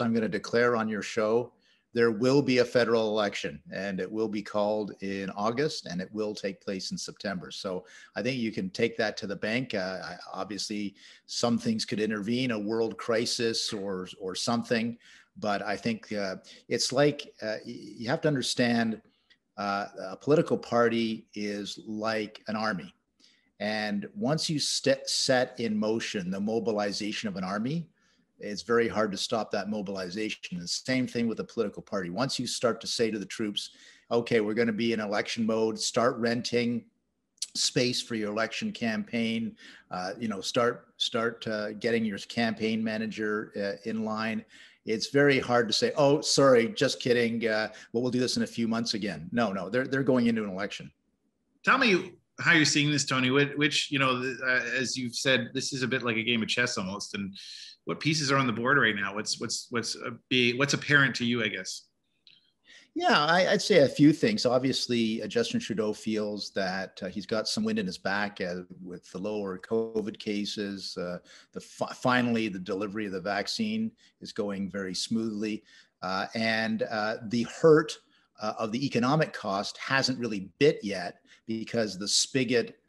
I'm going to declare on your show there will be a federal election and it will be called in August and it will take place in September. So I think you can take that to the bank. Uh, obviously, some things could intervene, a world crisis or, or something. But I think uh, it's like uh, you have to understand uh, a political party is like an army. And once you st- set in motion the mobilization of an army, it's very hard to stop that mobilization. The same thing with a political party. Once you start to say to the troops, okay, we're going to be in election mode, start renting space for your election campaign, uh, you know, start start uh, getting your campaign manager uh, in line. It's very hard to say, oh, sorry, just kidding. Uh, well, we'll do this in a few months again. No, no, they're they're going into an election. Tell me how you're seeing this, Tony. Which, which you know, uh, as you've said, this is a bit like a game of chess almost, and what pieces are on the board right now? What's what's what's a, be what's apparent to you, I guess. Yeah, I, would say a few things. Obviously, uh, Justin Trudeau feels that uh, he's got some wind in his back uh, with the lower COVID cases. Uh, the fi- finally, the delivery of the vaccine is going very smoothly, uh, and the hurt of the economic cost hasn't really bit yet because the spigot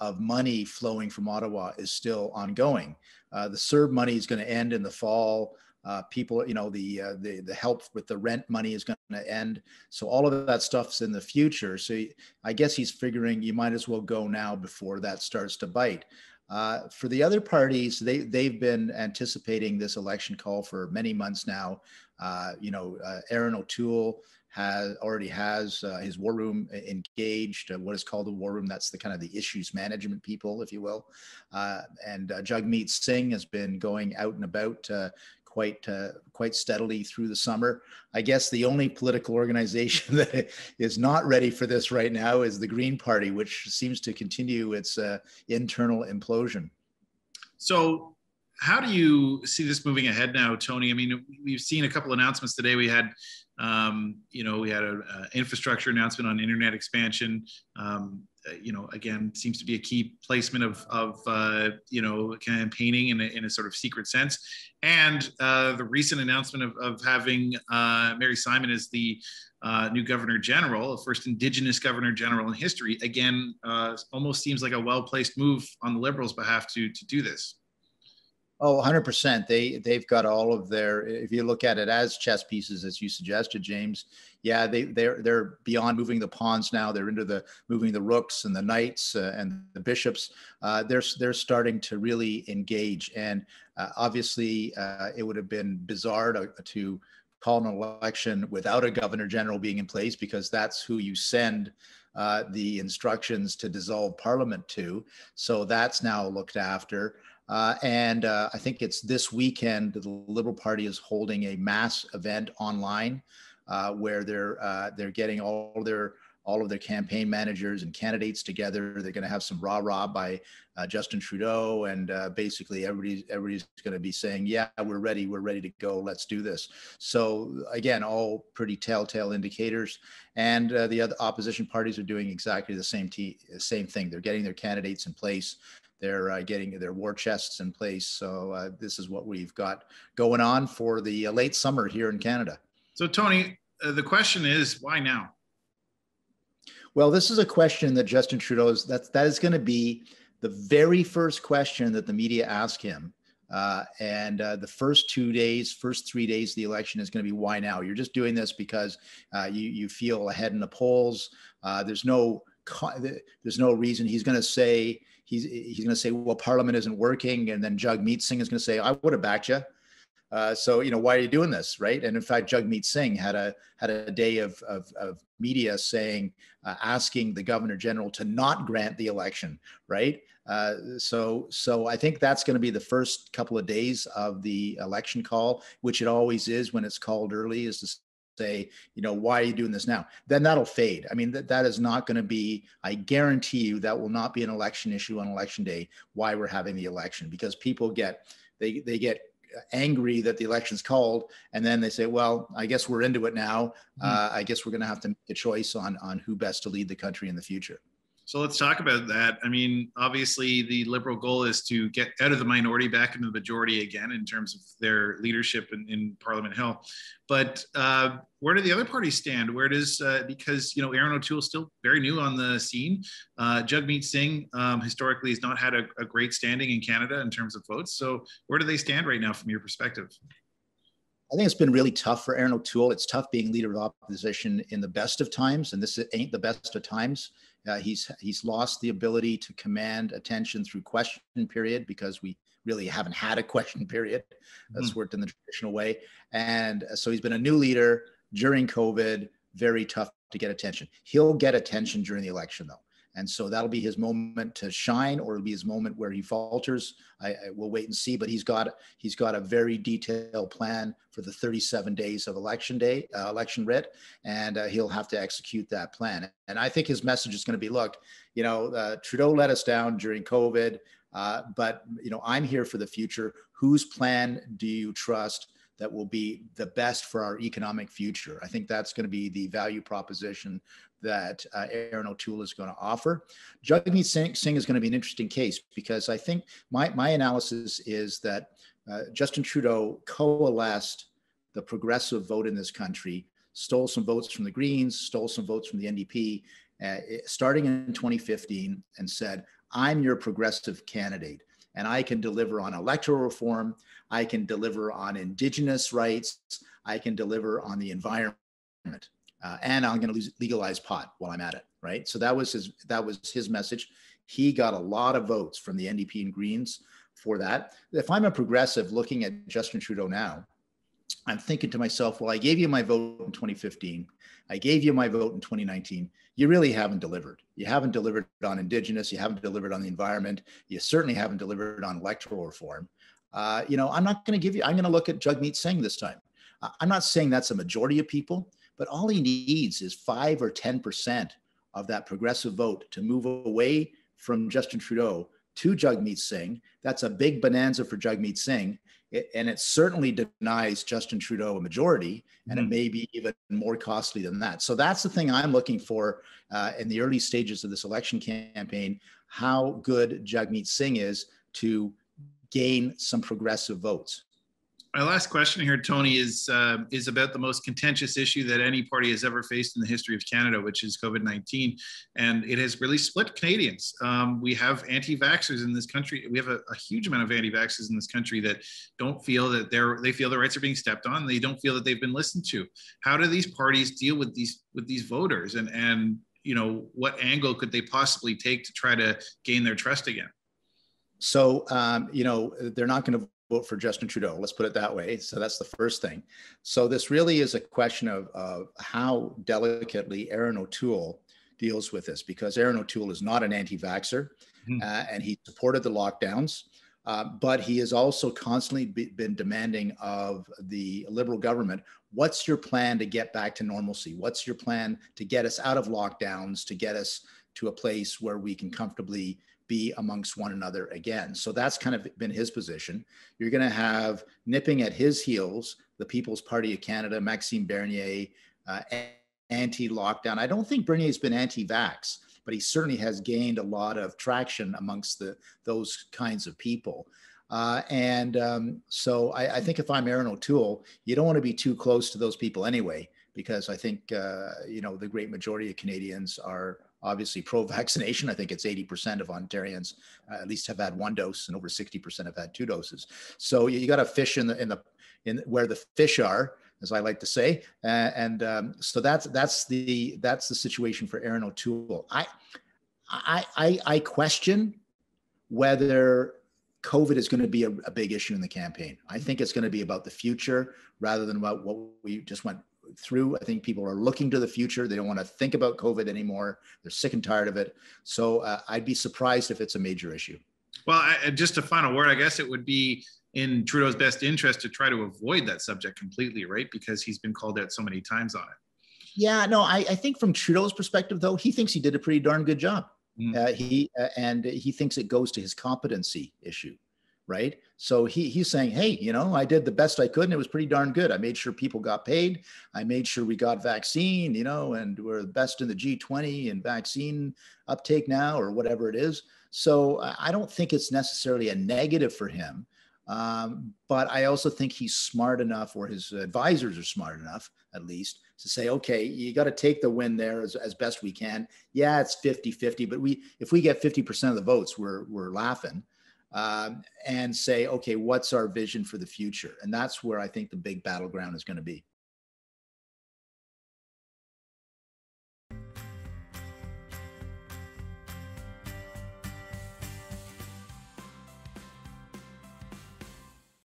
of money flowing from Ottawa is still ongoing. Uh, the CERB money is going to end in the fall. Uh, people, you know, the, uh, the the help with the rent money is going to end. So all of that stuff's in the future. So I guess he's figuring you might as well go now before that starts to bite. Uh, for the other parties, they they've been anticipating this election call for many months now. Uh, you know, uh, Erin O'Toole has already has uh, his war room engaged. Uh, what is called the war room? That's the kind of the issues management people, if you will. Uh, and uh, Jagmeet Singh has been going out and about uh, quite uh, quite steadily through the summer. I guess the only political organization that is not ready for this right now is the Green Party, which seems to continue its internal implosion. So how do you see this moving ahead now, Tony? I mean, we've seen a couple announcements today. We had um, you know, we had an infrastructure announcement on internet expansion. Um, uh, you know, again, seems to be a key placement of, of uh, you know, campaigning in a, in a sort of secret sense. And uh, the recent announcement of, of having uh, Mary Simon as the uh, new governor general, the first Indigenous governor general in history, again, uh, almost seems like a well placed move on the Liberals' behalf to, to do this. Oh, 100%. They they've got all of their if you look at it as chess pieces as you suggested James. Yeah, they they're they're beyond moving the pawns now. They're into the moving the rooks and the knights uh, and the bishops. Uh, they're they're starting to really engage and uh, obviously uh, it would have been bizarre to, to call an election without a governor general being in place because that's who you send uh, the instructions to dissolve parliament to. So that's now looked after. Uh, and uh, I think it's this weekend the Liberal Party is holding a mass event online uh, where they're uh, they're getting all their all of their campaign managers and candidates together. They're going to have some rah rah by uh, Justin Trudeau, and uh, basically everybody's everybody's going to be saying, "Yeah, we're ready. We're ready to go. Let's do this." So again, all pretty telltale indicators. And the other opposition parties are doing exactly the same t- same thing. They're getting their candidates in place they're uh, getting their war chests in place. So uh, this is what we've got going on for the uh, late summer here in Canada. So Tony, uh, the question is, why now? Well, this is a question that Justin Trudeau's that that is going to be the very first question that the media ask him. Uh, and uh, the first two days, first three days of the election is going to be why now? You're just doing this because you you feel ahead in the polls. there's no there's no reason he's going to say he's he's going to say, well, Parliament isn't working, and then Jagmeet Singh is going to say, I would have backed you. Uh, so you know why are you doing this, right? And in fact, Jagmeet Singh had a had a day of of, of media saying, uh, asking the governor general to not grant the election, right? Uh, so so I think that's going to be the first couple of days of the election call, which it always is when it's called early, is to say, you know, why are you doing this now? Then that'll fade. I mean, that, that is not going to be, I guarantee you that will not be an election issue on election day, why we're having the election, because people get, they, they get angry that the election's called and then they say well i guess we're into it now mm-hmm. uh, i guess we're going to have to make a choice on on who best to lead the country in the future So let's talk about that. I mean, obviously, the Liberal goal is to get out of the minority back into the majority again in terms of their leadership in, in Parliament Hill. But uh, where do the other parties stand? Where does, uh, because, you know, Erin O'Toole is still very new on the scene. Uh, Jagmeet Singh um, historically has not had a, a great standing in Canada in terms of votes. So where do they stand right now from your perspective? I think it's been really tough for Erin O'Toole. It's tough being leader of opposition in the best of times, and this ain't the best of times. Uh, he's he's lost the ability to command attention through question period because we really haven't had a question period that's mm-hmm. worked in the traditional way. And so he's been a new leader during COVID. Very tough to get attention. He'll get attention during the election though. And so that'll be his moment to shine, or it'll be his moment where he falters. I, I will wait and see. But he's got he's got a very detailed plan for the 37 days of election day, uh, election writ, and uh, he'll have to execute that plan. And I think his message is going to be: Look, you know, uh, Trudeau let us down during COVID, uh, but you know, I'm here for the future. Whose plan do you trust? That will be the best for our economic future. I think that's going to be the value proposition that uh, Erin O'Toole is going to offer. Jagmeet Singh, Singh is going to be an interesting case because I think my, my analysis is that uh, Justin Trudeau coalesced the progressive vote in this country, stole some votes from the Greens, stole some votes from the NDP, uh, starting in 2015, and said, I'm your progressive candidate and I can deliver on electoral reform. I can deliver on indigenous rights. I can deliver on the environment. Uh, and I'm going to legalize pot while I'm at it, right? So that was his that was his message. He got a lot of votes from the NDP and Greens for that. If I'm a progressive looking at Justin Trudeau now, I'm thinking to myself, well, I gave you my vote in 2015. I gave you my vote in 2019 you really haven't delivered. You haven't delivered on Indigenous. You haven't delivered on the environment. You certainly haven't delivered on electoral reform. Uh, you know, I'm not going to give you, I'm going to look at Jagmeet Singh this time. I'm not saying that's a majority of people, but all he needs is five or 10% of that progressive vote to move away from Justin Trudeau to Jagmeet Singh. That's a big bonanza for Jagmeet Singh. It, and it certainly denies Justin Trudeau a majority, and mm-hmm. it may be even more costly than that. So that's the thing I'm looking for uh, in the early stages of this election campaign how good Jagmeet Singh is to gain some progressive votes my last question here, Tony, is uh, is about the most contentious issue that any party has ever faced in the history of Canada, which is COVID nineteen, and it has really split Canadians. Um, we have anti-vaxxers in this country. We have a, a huge amount of anti-vaxxers in this country that don't feel that they're they feel their rights are being stepped on. They don't feel that they've been listened to. How do these parties deal with these with these voters, and and you know what angle could they possibly take to try to gain their trust again? So, um, you know, they're not going to vote for Justin Trudeau. Let's put it that way. So that's the first thing. So this really is a question of, of how delicately Erin O'Toole deals with this because Erin O'Toole is not an anti-vaxxer mm-hmm. uh, and he supported the lockdowns. Uh, but he has also constantly be, been demanding of the Liberal government what's your plan to get back to normalcy? What's your plan to get us out of lockdowns, to get us to a place where we can comfortably be amongst one another again. So that's kind of been his position. You're going to have nipping at his heels the People's Party of Canada, Maxime Bernier, uh, anti-lockdown. I don't think Bernier's been anti-vax, but he certainly has gained a lot of traction amongst the those kinds of people. Uh, and um, so I, I, think if I'm Erin O'Toole, you don't want to be too close to those people anyway, because I think uh, you know the great majority of Canadians are obviously pro-vaccination. I think it's 80% of Ontarians uh, at least have had one dose, and over 60% have had two doses. So you, you got to fish in the in the in where the fish are, as I like to say. Uh, and um, so that's that's the that's the situation for Erin O'Toole. I I I, I question whether COVID is going to be a, a, big issue in the campaign. I think it's going to be about the future rather than about what we just went through. I think people are looking to the future. They don't want to think about COVID anymore. They're sick and tired of it. So uh, I'd be surprised if it's a major issue. Well, I, just a final word, I guess it would be in Trudeau's best interest to try to avoid that subject completely, right? Because he's been called out so many times on it. Yeah, no, I, I think from Trudeau's perspective, though, he thinks he did a pretty darn good job. Mm. Uh, he uh, and he thinks it goes to his competency issue. Right? So he he's saying, hey, you know, I did the best I could, and it was pretty darn good. I made sure people got paid. I made sure we got vaccine, you know, and we're the best in the G20 and vaccine uptake now, or whatever it is. So I don't think it's necessarily a negative for him. Um, but I also think he's smart enough, or his advisors are smart enough, at least, to say, okay, you got to take the win there as, as best we can. Yeah, it's 50 50, but we if we get 50% of the votes, we're, we're laughing. Um, and say, okay, what's our vision for the future? And that's where I think the big battleground is going to be.